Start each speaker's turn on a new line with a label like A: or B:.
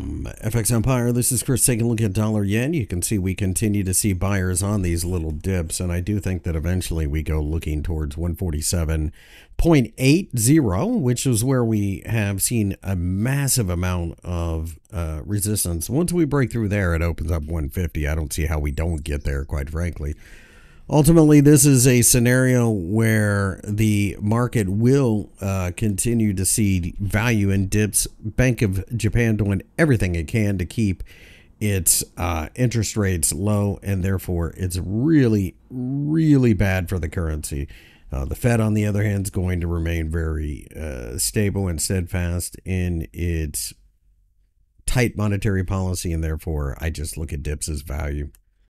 A: FX Empire. This is Chris taking a look at dollar yen. You can see we continue to see buyers on these little dips, and I do think that eventually we go looking towards 147.80, which is where we have seen a massive amount of uh, resistance. Once we break through there, it opens up 150. I don't see how we don't get there, quite frankly. Ultimately, this is a scenario where the market will uh, continue to see value in dips. Bank of Japan doing everything it can to keep its uh, interest rates low, and therefore it's really, really bad for the currency. Uh, the Fed, on the other hand, is going to remain very uh, stable and steadfast in its tight monetary policy, and therefore I just look at dips as value.